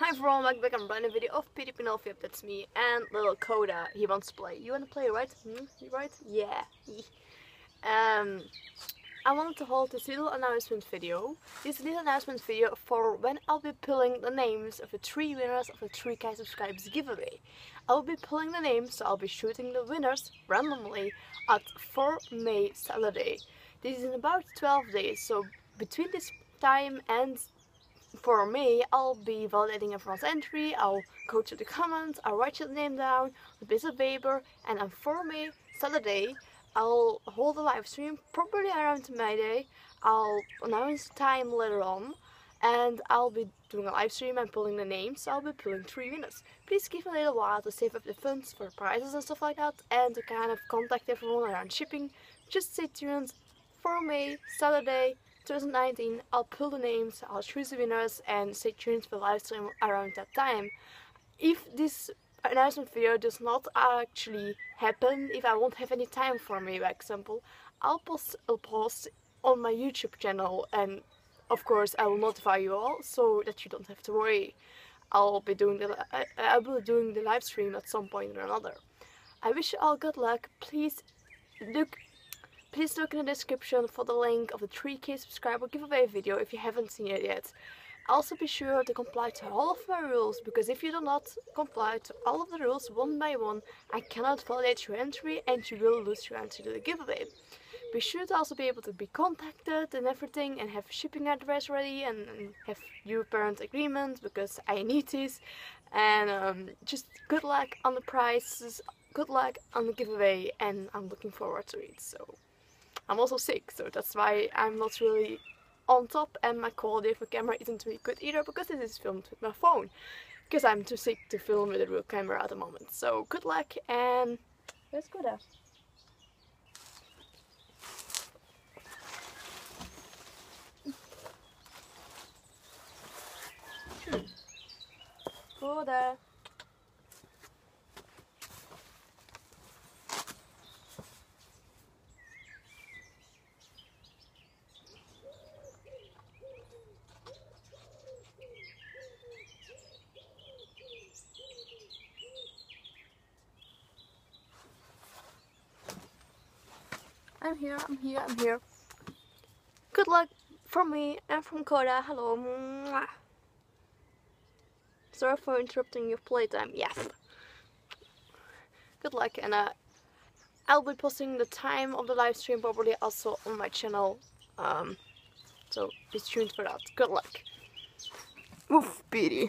Hi everyone, welcome back on a brand new video of Petey Pinocchio, that's me, and little Coda, he wants to play. You want to play, right? Hmm? You right? Yeah. um, I wanted to hold this little announcement video, this little announcement video for when I'll be pulling the names of the three winners of the 3k subscribers giveaway. I'll be pulling the names, so I'll be shooting the winners randomly at 4 May Saturday. This is in about 12 days, so between this time and for me, I'll be validating everyone's entry, I'll go to the comments, I'll write your name down, a piece of paper, and on for me, Saturday, I'll hold a live stream, probably around May Day, I'll announce the time later on, and I'll be doing a live stream and pulling the names, so I'll be pulling three winners. Please give a little while to save up the funds for prizes and stuff like that, and to kind of contact everyone around shipping. Just stay tuned for May, Saturday, 2019 I'll pull the names, I'll choose the winners and stay tuned for the live stream around that time. If this announcement video does not actually happen, if I won't have any time for me, for example, I'll post a post on my YouTube channel and of course I will notify you all so that you don't have to worry. I'll be doing the I, I will be doing the live stream at some point or another. I wish you all good luck. Please look Please look in the description for the link of the 3k subscriber giveaway video if you haven't seen it yet. Also be sure to comply to all of my rules because if you do not comply to all of the rules one by one, I cannot validate your entry and you will lose your entry to the giveaway. Be sure to also be able to be contacted and everything and have shipping address ready and, have your parent agreement because I need this. And um, just good luck on the prizes, good luck on the giveaway and I'm looking forward to it. So. I'm also sick, so that's why I'm not really on top and my quality of the camera isn't really good either because this is filmed with my phone. Because I'm too sick to film with a real camera at the moment. So good luck and let's go there. Hmm. Go there. I'm here, I'm here, I'm here. Good luck from me and from Koda. Hello. Mwah. Sorry for interrupting your playtime. Yes. Good luck and uh, I'll be posting the time of the live stream probably also on my channel. Um, so be tuned for that. Good luck. Oof, Petey.